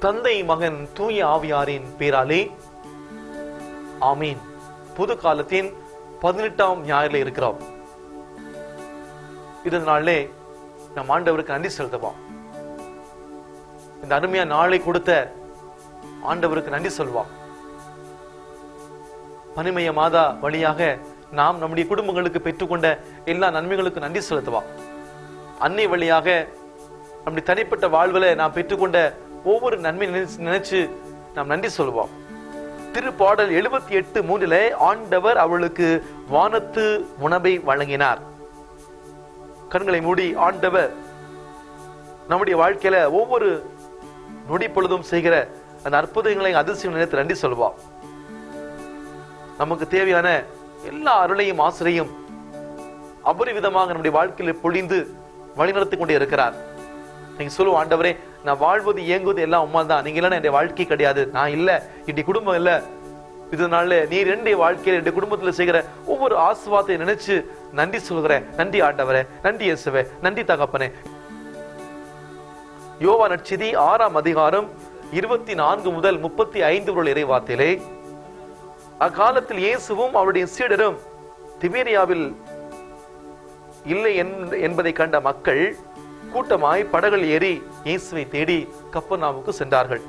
தந்தை மகன் தூய ஆவியாரின் பேராலே ஆமீன். புது காலத்தின் பதினெட்டாம் ஞாயிறில் இருக்கிறோம். இதனாலே நம் ஆண்டவருக்கு நன்றி செலுத்துவோம். இந்த அருமையா நாளை கொடுத்த ஆண்டவருக்கு நன்றி சொல்வான். பனிமய மாதா வழியாக நாம் நம்முடைய குடும்பங்களுக்கு பெற்றுக்கொண்ட எல்லா நன்மைகளுக்கும் நன்றி செலுத்துவான். அன்னை வழியாக நம்முடைய தனிப்பட்ட வாழ்வில் நாம் பெற்றுக்கொண்ட ஒவ்வொரு நன்மை நினைச்சு நினைச்சு நாம் நன்றி சொல்வோம் திருப்பாடல் எழுபத்தி எட்டு மூன்றிலே ஆண்டவர் அவளுக்கு வானத்து உணவை வழங்கினார். கண்களை மூடி ஆண்டவர் நம்முடைய வாழ்க்கையில ஒவ்வொரு நொடி பொழுதும் செய்கிற அந்த அற்புதங்களை அதிசயம் நினைத்து நன்றி சொல்வோம் நமக்கு தேவையான எல்லா அருளையும் ஆசிரியும் அபரிவிதமாக நம்முடைய வாழ்க்கையில பொழிந்து வழிநடத்தி கொண்டே இருக்கிறார். நீங்க சொல்லுவோம் ஆண்டவரே நான் வாழ்வது இயங்குவது எல்லாம் உமா தான் நீங்க இல்லைன்னா என்னுடைய வாழ்க்கை கிடையாது. நான் இல்ல என்னுடைய குடும்பம் இல்ல. இதனால நீர் என்னுடைய வாழ்க்கையில என்னுடைய குடும்பத்துல செய்கிற ஒவ்வொரு ஆசுவாத்தை நினைச்சு நன்றி சொல்கிறேன் நன்றி ஆண்டவரே. நன்றி இயேசுவே. நன்றி தகப்பனே. யோவா நட்சதி ஆறாம் அதிகாரம் இருபத்தி நான்கு முதல் முப்பத்தி ஐந்து உள்ள இறைவாத்திலே அக்காலத்தில் இயேசுவும் அவருடைய சீடரும் திபேரியாவில் இல்லை என்பதை கண்ட மக்கள் கூட்டமாய் படகள் ஏறி இயேசுவை தேடி கப்பர்நாவுக்கு சென்றார்கள்.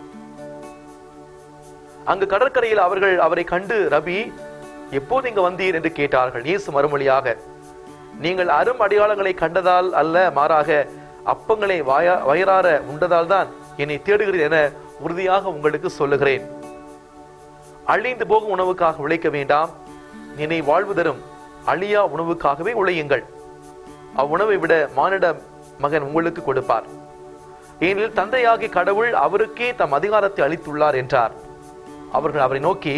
அங்கு கடற்கரையில் அவர்கள் அவரை கண்டு ரபி எப்போது இங்கு வந்தீர்? என்று கேட்டார்கள். இயேசு மறுமொழியாக நீங்கள் அரும் அடையாளங்களை கண்டதால் அல்ல மாறாக அப்பங்களை வாயா வயிறார உண்டதால் தான் என்னை தேடுகிறேன் என உறுதியாக உங்களுக்கு சொல்லுகிறேன். அழிந்து போகும் உணவுக்காக உழைக்க வேண்டாம். நினை வாழ்வு தரும் அழியா உணவுக்காகவே உழையுங்கள். அவ்வுணவை விட மானிட மகன் உங்களுக்கு கொடுப்பார். ஏனெனில் தந்தையாகி கடவுள் அவருக்கே தம் அதிகாரத்தை அளித்துள்ளார் என்றார். அவர்கள் அவரை நோக்கி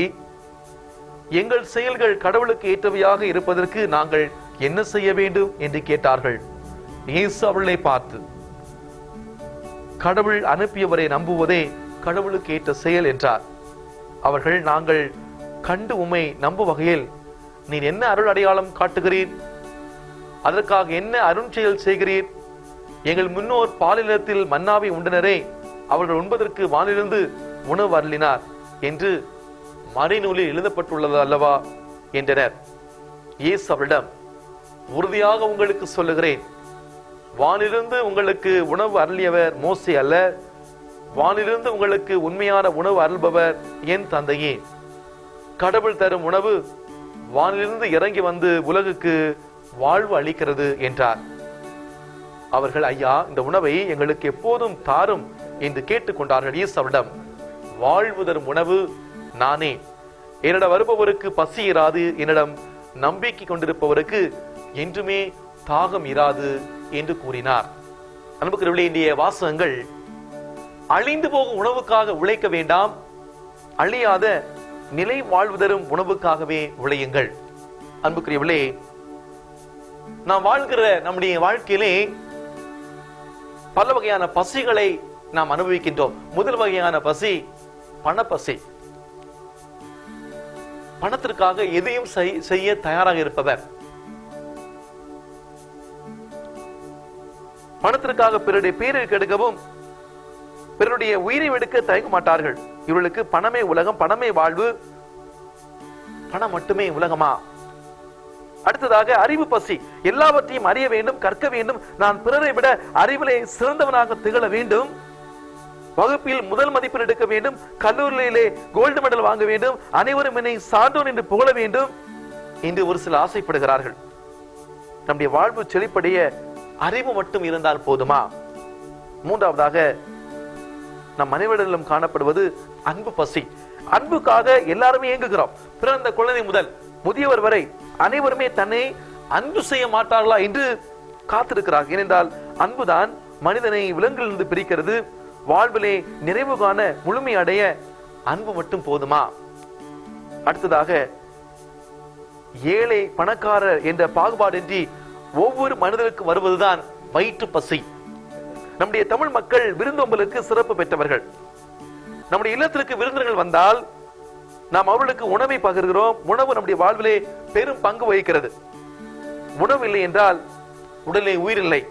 எங்கள் செயல்கள் கடவுளுக்கு ஏற்றவையாக இருப்பதற்கு நாங்கள் என்ன செய்ய வேண்டும்? என்று கேட்டார்கள். இயேசு அவர்களை பார்த்து கடவுள் அனுப்பியவரை நம்புவதே கடவுளுக்கு ஏற்ற செயல் என்றார். அவர்கள் நாங்கள் கண்டு உம்மை நம்பும் வகையில் நீ என்ன அருள் அடையாளம் காட்டுகிறீர்? அதற்காக என்ன அருண் செயல் செய்கிறீர்? எங்கள் முன்னோர் பாலினத்தில் மன்னாவை உண்டனரே அவர்கள் உண்பதற்கு வானிலிருந்து உணவு அருளினார் என்று மறைநூலில் எழுதப்பட்டுள்ளது அல்லவா? என்றனர். இயேசு அவரிடம் உறுதியாக உங்களுக்கு சொல்லுகிறேன் வானிலிருந்து உங்களுக்கு உணவு அருளியவர் மோசி அல்ல. வானிலிருந்து உங்களுக்கு உண்மையான உணவு அருள்பவர் என் தந்தையே. கடவுள் தரும் உணவு வானிலிருந்து இறங்கி வந்து உலகுக்கு வாழ்வு அளிக்கிறது என்றார். அவர்கள் ஐயா இந்த உணவை எங்களுக்கு எப்போதும் தாரும் என்று கேட்டுக்கொண்டார்கள் ஈசவிடம் வாழ்வு தரும் உணவு நானே. என்னிடம் வருபவருக்கு பசி இராது. என்னிடம் நம்பிக்கை கொண்டிருப்பவருக்கு என்றுமே தாகம் இராது. என்று கூறினார். அன்புக்குரியவர்களே இந்திய வாசகங்கள் அழிந்து போகும் உணவுக்காக உழைக்க வேண்டாம் அழியாத நிலை வாழ்வு தரும் உணவுக்காகவே உழையுங்கள். அன்புக்குரியவர்களே நாம் வாழ்கிற நம்முடைய வாழ்க்கையிலே பல வகையான பசிகளை நாம் அனுபவிக்கின்றோம். முதல் வகையான பசி பணப்பசி. பணத்திற்காக எதையும் செய்- செய்ய தயாராக இருப்பவர். பணத்திற்காக பிறருடைய பேரை கெடுக்கவும் பிறருடைய உயிரை எடுக்க தயங்க மாட்டார்கள். இவர்களுக்கு பணமே உலகம் பணமே வாழ்வு. பணம் மட்டுமே உலகமா? அடுத்ததாக அறிவு பசி. எல்லாவற்றையும் அறிய வேண்டும் கற்க வேண்டும். நான் பிறரை விட அறிவிலே சிறந்தவனாக திகழ வேண்டும். வகுப்பில் முதல் மதிப்பெண் எடுக்க வேண்டும். கல்லூரியிலே கோல்டு மெடல் வாங்க வேண்டும். அனைவரும் என்னை சான்றோன் என்று புகழ வேண்டும். என்று ஒரு சில ஆசைப்படுகிறார்கள். நம்முடைய வாழ்வு செழிப்படைய அறிவு மட்டும் இருந்தால் போதுமா? மூன்றாவதாக நம் அனைவரிடம் காணப்படுவது அன்பு பசி. அன்புக்காக எல்லாருமே இயங்குகிறோம் பிறந்த குழந்தை முதல் முதியவர் வரை அனைவருமே தன்னை அன்பு செய்ய மாட்டார்களா என்று காத்திருக்கிறார் ஏனென்றால் அன்புதான் மனிதனை விலங்கிலிருந்து பிரிக்கிறது. வாழ்விலே நிறைவு காண முழுமை அடைய அன்பு மட்டும் போதுமா? அடுத்ததாக ஏழை பணக்காரர் என்ற பாகுபாடின்றி ஒவ்வொரு மனிதனுக்கு வருவதுதான் வயிற்று பசி. நம்முடைய தமிழ் மக்கள் விருந்தோம்பலுக்கு சிறப்பு பெற்றவர்கள். நம்முடைய இல்லத்திற்கு விருந்தினர்கள் வந்தால் நாம் அவர்களுக்கு உணவை பகிர்கிறோம். உணவு நம்முடைய வாழ்விலே பெரும் பங்கு வகிக்கிறது. உணவு இல்லை என்றால் உடலே உயிர் இல்லை.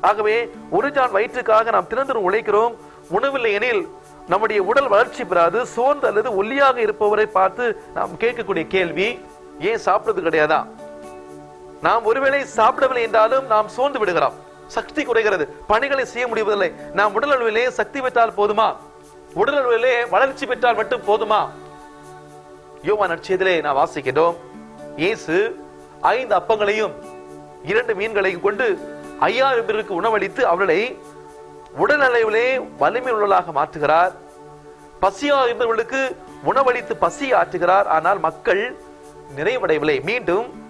ஆகவே ஒரு ஜான் வயிற்றுக்காக நாம் தினந்தரும் உழைக்கிறோம். உணவில்லை எனில் நம்முடைய உடல் வளர்ச்சி பெறாது. சோர்ந்து அல்லது ஒல்லியாக இருப்பவரை பார்த்து நாம் கேட்கக்கூடிய கேள்வி ஏன் சாப்பிடுறது கிடையாதா? நாம் ஒருவேளை சாப்பிடவில்லை என்றாலும் நாம் சோர்ந்து விடுகிறோம். சக்தி குறைகிறது. பணிகளை செய்ய முடிவதில்லை. நாம் உடல் அளவிலே சக்தி பெற்றால் போதுமா? உடல் அளவிலே வளர்ச்சி பெற்றால் மட்டும் போதுமா? யோவா நட்சத்திலே நான் வாசிக்கிறோம் இயேசு ஐந்து அப்பங்களையும் இரண்டு மீன்களையும் கொண்டு ஐயாயிரம் பேருக்கு உணவளித்து அவர்களை உடல் அளவிலே வலிமை உள்ளவர்களாக மாற்றுகிறார். பசியாக இருந்தவர்களுக்கு உணவளித்து பசி ஆற்றுகிறார் ஆனால் மக்கள் நிறைவடையவில்லை. மீண்டும்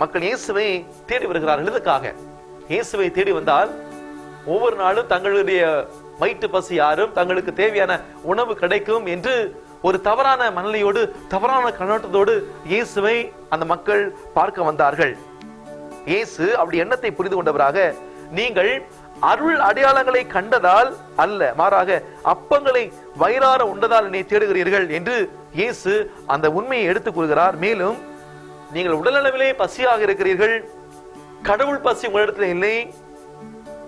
மக்கள் இயேசுவை தேடி வருகிறார்கள். எதுக்காக இயேசுவை தேடி வந்தால் ஒவ்வொரு நாளும் தங்களுடைய வயிற்று பசி யாரும் தங்களுக்கு தேவையான உணவு கிடைக்கும் என்று ஒரு தவறான மனநிலையோடு தவறான கண்ணோட்டத்தோடு இயேசுவை அந்த மக்கள் பார்க்க வந்தார்கள். இயேசு அப்படி எண்ணத்தை புரிந்து கொண்டவராக நீங்கள் அருள் அடையாளங்களை கண்டதால் அல்ல மாறாக அப்பங்களை வயிறார உண்டதால் என்னை தேடுகிறீர்கள் என்று இயேசு அந்த உண்மையை எடுத்துக் கூறுகிறார். மேலும் நீங்கள் உடலளவிலே பசியாக இருக்கிறீர்கள். கடவுள் பசி உங்களிடத்தில் இல்லை.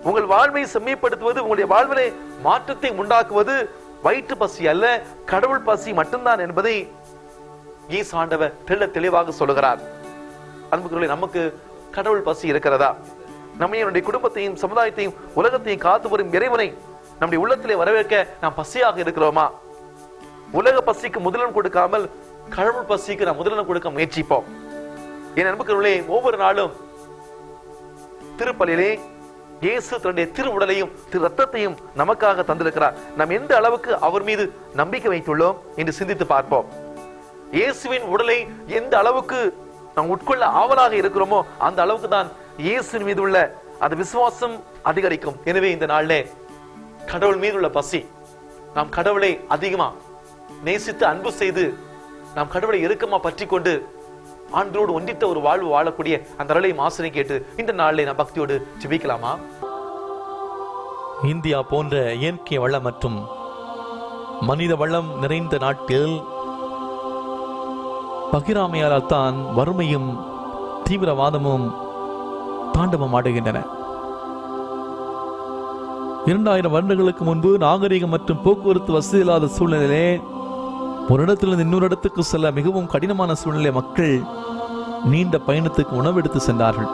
உங்கள் வாழ்வை செம்மைப்படுத்துவது உங்களுடைய வாழ்விலே மாற்றத்தை உண்டாக்குவது வயிற்று பசி அல்ல கடவுள் பசி மட்டும்தான் என்பதை ஈசாண்டவர் தெள்ள தெளிவாக சொல்லுகிறார். அன்புக்குள்ளே நமக்கு கடவுள் பசி இருக்கிறதா? நம்ம என்னுடைய குடும்பத்தையும் சமுதாயத்தையும் உலகத்தையும் காத்து வரும் இறைவனை நம்முடைய உள்ளத்திலே வரவேற்க நாம் பசியாக இருக்கிறோமா? உலக பசிக்கு முதலிடம் கொடுக்காமல் கடவுள் பசிக்கு நாம் முதலிடம் கொடுக்க முயற்சிப்போம். என் நண்பர்களே ஒவ்வொரு நாளும் திருப்பலியிலே இயேசு தன்னுடைய திரு உடலையும் திரு ரத்தத்தையும் நமக்காக தந்திருக்கிறார். நாம் எந்த அளவுக்கு அவர் மீது நம்பிக்கை வைத்துள்ளோம் என்று சிந்தித்து பார்ப்போம். இயேசுவின் உடலை எந்த அளவுக்கு நாம் உட்கொள்ள ஆவலாக இருக்கிறோமோ அந்த அளவுக்கு தான் இயேசுவின் மீது உள்ள அந்த விசுவாசம் அதிகரிக்கும். எனவே இந்த நாளிலே கடவுள் மீது உள்ள பசி நாம் கடவுளை அதிகமா நேசித்து அன்பு செய்து நாம் கடவுளை இறுக்கமா பற்றி கொண்டு ஆண்டோடு ஒன்றித்த ஒரு வாழ்வு வாழக்கூடிய அந்த அருளையும் ஆசிரியை கேட்டு இந்த நாளில் நான் பக்தியோடு ஜெபிக்கலாமா? இந்தியா போன்ற இயற்கை வளம் மற்றும் மனித வளம் நிறைந்த நாட்டில் பகிராமையால் தான் வறுமையும் தீவிரவாதமும் தாண்டவம் ஆடுகின்றன. இரண்டாயிரம் வருடங்களுக்கு முன்பு நாகரிகம் மற்றும் போக்குவரத்து வசதி இல்லாத சூழ்நிலையிலே ஒரு இடத்திலிருந்து இன்னொரு இடத்துக்கு செல்ல மிகவும் கடினமான சூழ்நிலை மக்கள் நீண்ட பயணத்துக்கு உணவெடுத்து சென்றார்கள்.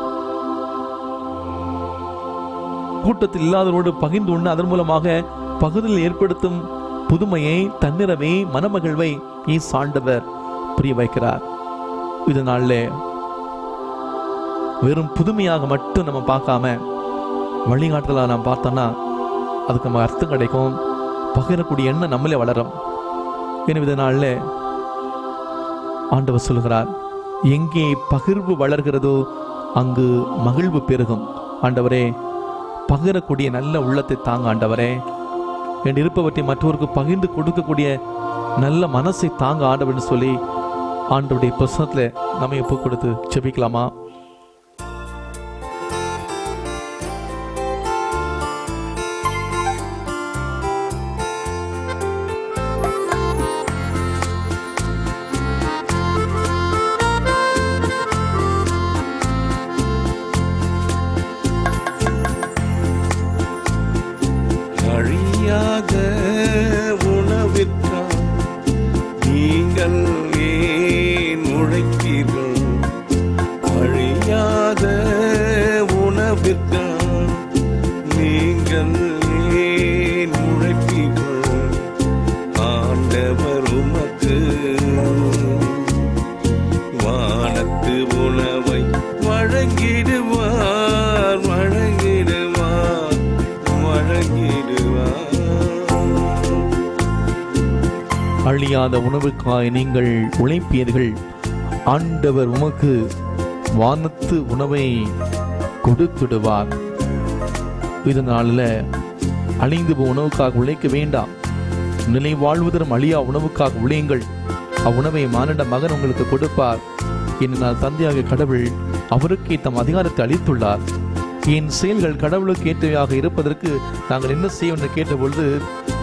கூட்டத்தில் இல்லாதவரோடு பகிர்ந்து உண்ண அதன் மூலமாக பகுதியில் ஏற்படுத்தும் புதுமையை தன்னிறவை மனமகிழ்வை சாண்டவர் புரிய வைக்கிறார் இதனால வெறும் புதுமையாக மட்டும் நம்ம பார்க்காம வழிகாட்டலாக நாம் பார்த்தோன்னா அதுக்கு நம்ம அர்த்தம் கிடைக்கும். பகிரக்கூடிய எண்ணம் நம்மளே வளரும். எனவே இதனால ஆண்டவர் சொல்கிறார் எங்கே பகிர்வு வளர்கிறதோ அங்கு மகிழ்வு பெருகும். ஆண்டவரே பகிரக்கூடிய நல்ல உள்ளத்தை தாங்க ஆண்டவரே. என் இருப்பவற்றை மற்றவருக்கு பகிர்ந்து கொடுக்கக்கூடிய நல்ல மனசை தாங்க ஆண்டவர்னு சொல்லி ஆண்டவருடைய பிரசனத்தில் நம்ம எப்போ கொடுத்து செபிக்கலாமா இல்லாத உணவுக்காய் நீங்கள் உழைப்பீர்கள். ஆண்டவர் உமக்கு வானத்து உணவை கொடுத்துடுவார். இதனால அழிந்து உணவுக்காக உழைக்க வேண்டாம். நிலை வாழ்வதரும் அழியா உணவுக்காக உழையுங்கள். அவ்வுணவை மானிட மகன் உங்களுக்கு கொடுப்பார். என்னால் தந்தையாக கடவுள் அவருக்கே தம் அதிகாரத்தை அளித்துள்ளார். என் செயல்கள் கடவுளுக்கு ஏற்றவையாக இருப்பதற்கு நாங்கள் என்ன செய்ய என்று கேட்டபொழுது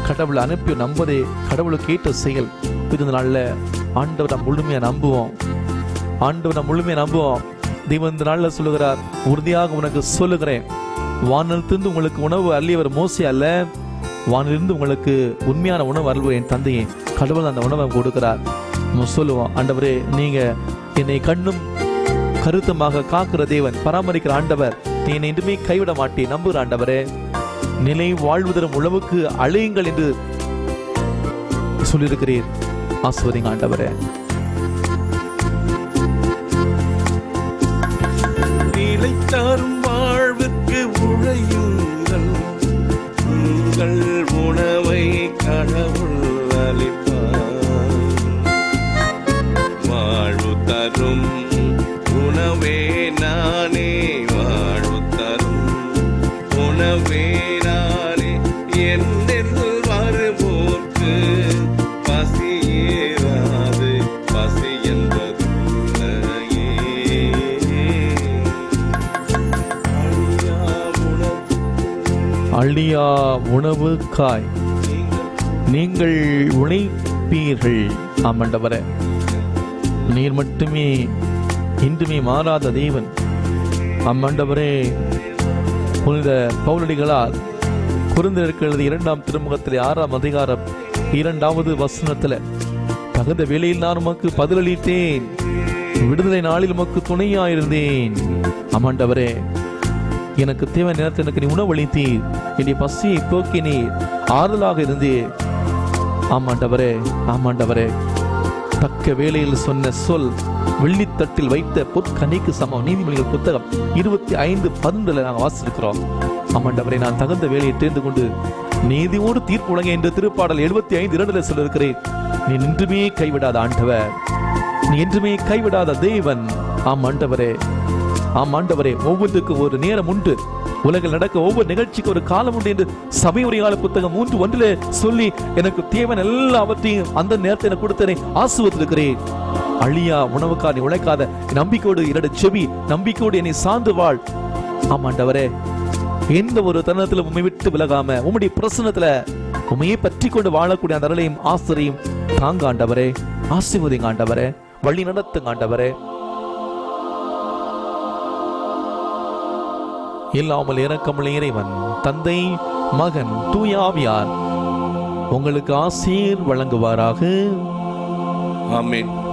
கடவுள் அனுப்பி நம்பதே கடவுளுக்கு ஏற்ற செயல். இந்த நாளில் ஆண்டவர் நாம் முழுமையாக நம்புவோம். ஆண்டவர் நாம் முழுமையாக நம்புவோம். தெய்வம் இந்த நாளில் சொல்லுகிறார் உறுதியாக உனக்கு சொல்லுகிறேன். வானத்திலிருந்து உங்களுக்கு உணவு அள்ளியவர் மோசி அல்ல. வானிலிருந்து உங்களுக்கு உண்மையான உணவு அருள்வர் என் தந்தையை. கடவுள் அந்த உணவை கொடுக்கிறார். நம்ம சொல்லுவோம் ஆண்டவரே நீங்க என்னை கண்ணும் கருத்துமாக காக்கிற தேவன் பராமரிக்கிற ஆண்டவர் நீ என்னை என்றுமே கைவிட மாட்டேன். நம்புகிற ஆண்டவரே நிலை வாழ்வு தரும் உழவுக்கு அழையுங்கள் என்று சொல்லியிருக்கிறீர். ஆஸ்வதிங்க ஆண்டவரே. நிலைத்தாரும் வாழ்வுக்கு உழையுங்கள். உங்கள் உணவை கடவுள் அளிப்பார். வாழ்வு தரும் உணவே நானே வாழ்வு தரும் உணவே அழியா உணவு காய். நீங்கள் உழைப்பீர்கள் ஆமண்டவரே. நீர் மட்டுமே இன்றுமே மாறாத தேவன். அம்மண்டவரே புனித பவுலடிகளால் குறுந்திருக்கிறது இரண்டாம் திருமுகத்தில் ஆறாம் அதிகாரம் இரண்டாவது வசனத்துல தகுந்த வேலையில் நான் உமக்கு பதிலளித்தேன். விடுதலை நாளில் உமக்கு துணையாயிருந்தேன். அம்மாண்டவரே எனக்கு தேவை நேரத்தில் எனக்கு நீ உணவளித்தீர் என்னுடைய பசியை போக்கி நீ ஆறுதலாக இருந்து ஆமாண்டவரே ஆமாண்டவரே. தக்க வேளையில் சொன்ன சொல் வெள்ளித்தட்டில் வைத்த பொற்கனிக்கு சமம். நீதிமொழிகள் புத்தகம் இருபத்தி ஐந்து பதினொன்றுல நாங்கள் வாசிச்சிருக்கிறோம் ஆமாண்டவரே நான் தகுந்த வேலையை தேர்ந்து கொண்டு நீதியோடு தீர்ப்பு வழங்க என்ற திருப்பாடல் எழுபத்தி ஐந்து இரண்டுல சொல்லிருக்கிறேன் நீ நின்றுமே கைவிடாத ஆண்டவர். நீ என்றுமே கைவிடாத தேவன். ஆம் ஆண்டவரே ஆம் ஆண்டவரே ஒவ்வொன்றுக்கும் ஒரு நேரம் உண்டு. உலகில் நடக்க ஒவ்வொரு நிகழ்ச்சிக்கு ஒரு காலம் உண்டு என்று சபை உரையாள புத்தகம் மூன்று ஒன்றிலே சொல்லி எனக்கு தேவன் எல்லாவற்றையும் அந்த நேரத்தை எனக்கு கொடுத்தனை ஆசுவத்திருக்கிறேன் அழியா உணவுக்காக நீ உழைக்காத. நம்பிக்கையோடு இரண்டு செவி நம்பிக்கையோடு என்னை சார்ந்து வாழ். ஆமாண்டவரே எந்த ஒரு தருணத்தில் உண்மை விட்டு விலகாம உம்முடைய பிரசனத்துல உண்மையை பற்றி கொண்டு வாழக்கூடிய அந்த அருளையும் ஆசிரியும் தாங்க ஆண்டவரே. ஆசிர்வதிங்க ஆண்டவரே. வழி நடத்துங்க ஆண்டவரே. இல்லாமல் இறக்கமுள்ள இறைவன் தந்தை மகன் தூயாவியார் உங்களுக்கு ஆசீர் வழங்குவாராக. ஆமீன்.